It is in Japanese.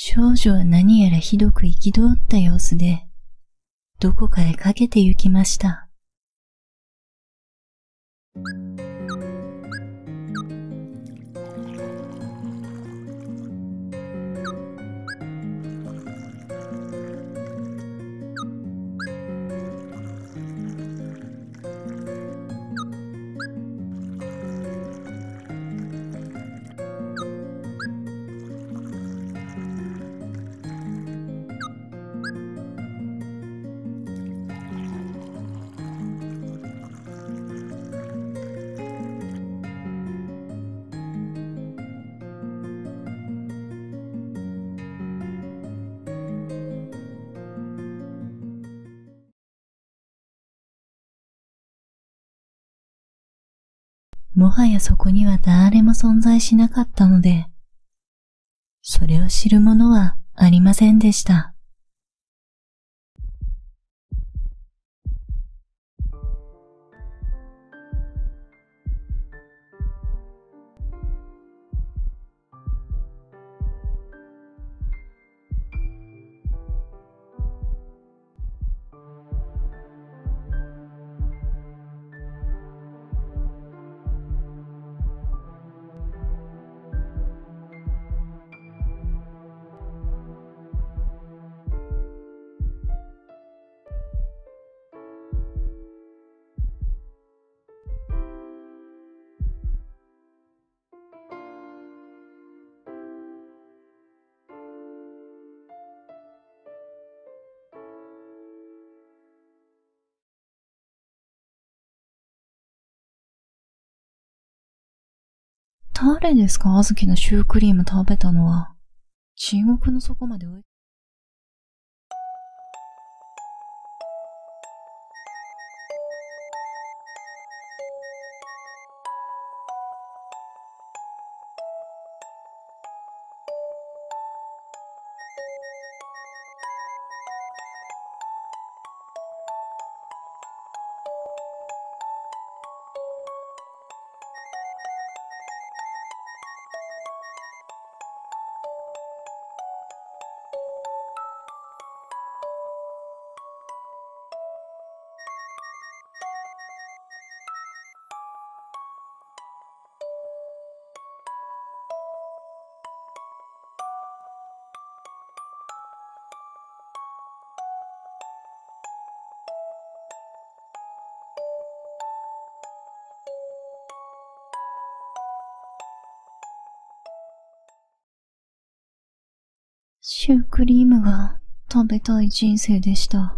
少女は何やらひどく憤った様子で、どこかへかけて行きました。もはやそこには誰も存在しなかったので、それを知る者はありませんでした。誰ですか？あずきのシュークリーム食べたのは。地獄の底まで追いシュークリームが食べたい人生でした。